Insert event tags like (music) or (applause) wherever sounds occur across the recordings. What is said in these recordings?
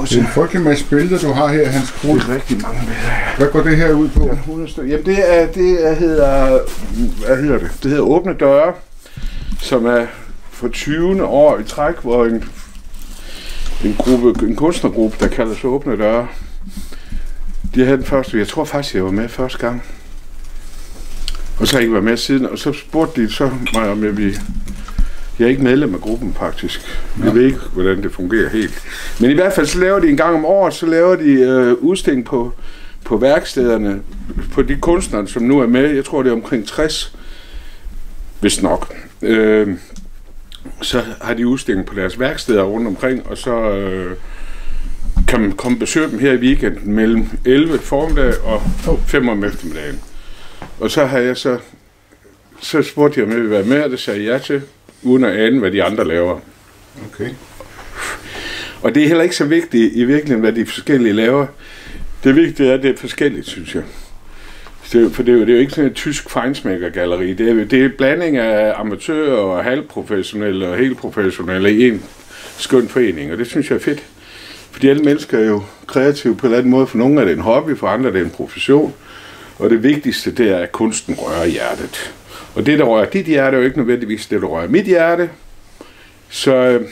Det er en frygtelig masse billeder, du har her, Hans Krul. Det er rigtig mange billeder, ja. Hvad går det her ud på? 100 stykker. Jamen det er, det er, hedder, hvad hedder det? Det hedder Åbne Døre, som er for 20. år i træk, hvor en, en, gruppe, en kunstnergruppe, der kalder sig Åbne Døre, de havde den første, jeg tror faktisk, jeg var med første gang. Og så har jeg ikke været med siden, og så spurgte de så mig, om jeg ville jeg er ikke medlem af gruppen faktisk. Jeg ved ikke, hvordan det fungerer helt. Men i hvert fald så laver de en gang om året, så laver de øh, udstilling på, på værkstederne, på de kunstnere, som nu er med. Jeg tror, det er omkring 60, hvis nok. Øh, så har de udstilling på deres værksteder rundt omkring, og så øh, kan man komme og besøge dem her i weekenden mellem 11 formiddag og 5 om eftermiddagen. Og så har jeg så, så spurgte jeg, om jeg ville være med, og det sagde jeg ja til uden at ane, hvad de andre laver. Okay. Og det er heller ikke så vigtigt i virkeligheden, hvad de forskellige laver. Det vigtige er, at det er forskelligt, synes jeg. Det, for det er, jo, det er jo ikke sådan et tysk fejnsmækkergalleri. Det er, det er en blanding af amatører og halvprofessionelle og helt professionelle i en skøn forening, og det synes jeg er fedt. Fordi alle mennesker er jo kreative på en eller anden måde. For nogle er det en hobby, for andre er det en profession. Og det vigtigste, det er, at kunsten rører hjertet. Og det, der rører dit hjerte, er jo ikke nødvendigvis det, der rører mit hjerte. Så øh,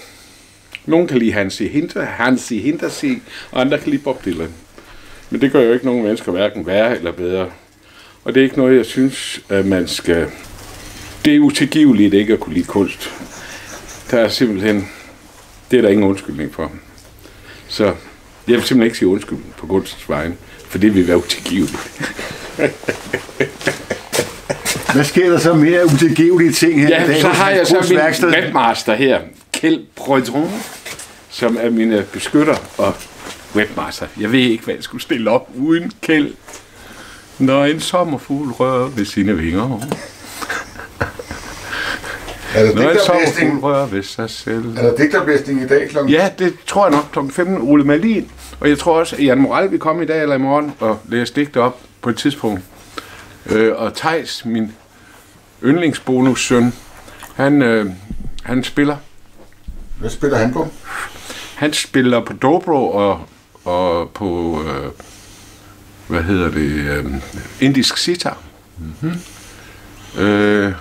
nogen kan lide Hansi Hinter, Hansi Hintersi, og andre kan lide Bob Dylan. Men det gør jo ikke nogen mennesker hverken værre eller bedre. Og det er ikke noget, jeg synes, at man skal... Det er utilgiveligt ikke at kunne lide kunst. Der er simpelthen... Det er der ingen undskyldning for. Så jeg vil simpelthen ikke sige undskyld på kunstens vegne, for det vil være utilgiveligt. (laughs) Hvad sker der så mere utilgivelige ting her i Ja, dag? så har jeg så min værksted? webmaster her, Kjeld Preudron, som er mine beskytter og webmaster. Jeg ved ikke, hvad jeg skulle stille op uden Kjeld. Når en sommerfugl rører ved sine vinger. (laughs) Er der Når en sommerfugl rører ved sig selv. er der digterblæsning i dag kl. Ja, det tror jeg nok kl. 15. Ole Malin. Og jeg tror også, at Jan Moral vil komme i dag eller i morgen og læse digte op på et tidspunkt. Øh, og Tejs, min yndlingsbonussøn, han, øh, han spiller Hvad spiller han på? Han spiller på dobro og, og på, øh, hvad hedder det, øh, indisk sitar. Mm-hmm. Øh,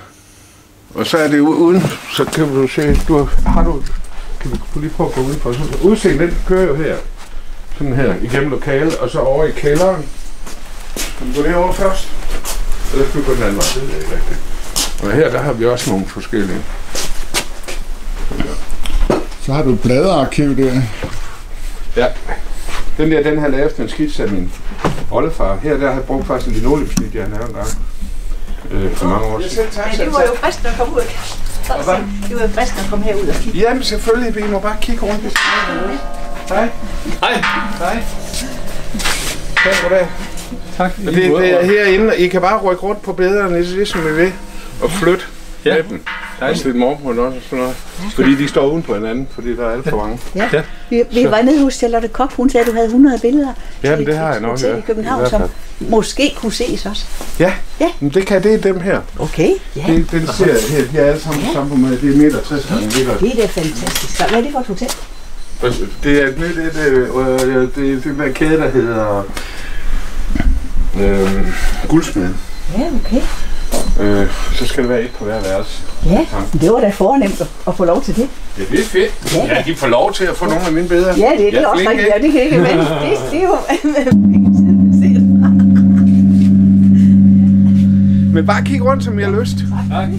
og så er det uden, så kan du se, du har, har du, kan vi lige prøve at gå udenfor. Udsigten, den kører jo her, sådan her, igennem lokalet, og så over i kælderen. Kan du gå derover først? Eller skal vi gå den anden vej? Det jeg ikke rigtigt. Og her, der har vi også nogle forskellige. Så har du et bladearkiv der. Ja. Den der, den har jeg lavet efter en skitse af min oldefar. Her der har jeg brugt faktisk en linoleumsnit, jeg har lavet en gang. Øh, for mange år siden. Ja, det var jo fristende at komme ud og kigge. Det var jo fristende at komme herud og kigge. Jamen selvfølgelig, vi må bare kigge rundt. hvis er. Hej. Hej. Hej. Hej, goddag. Tak. Det, det er herinde, I kan bare rykke rundt på billederne, ligesom I vil, og flytte Ja. med dem. Også lidt mormor også og sådan noget. Fordi de står uden på hinanden, fordi der er alt for mange. Ja. Ja. Vi, vi var nede hos Charlotte Koch. Hun sagde, at du havde 100 billeder. Jamen, til det et har jeg nok, ja. i København, I som måske kunne ses også. Ja, Ja. Men det kan det er dem her. Okay, ja. Det, den ser jeg her. De er alle sammen sammen på mig. Det er meter 60 gange meter. Det er da fantastisk. Hvad er det for et hotel? Det er et nyt, det, det, det er den der kæde, der hedder øh, Guldsmed. Ja, okay. Øh, så skal det være et på hver værelse. Ja, det var da fornemt at- få lov til det. Ja, det er fedt. Ja. Ja, de får lov til at få nogle af mine billeder. Ja, det, det Jeg er også flink, rigtigt. Ja, det kan ikke men det, det er jo... Men bare kig rundt, som I har lyst. Tak.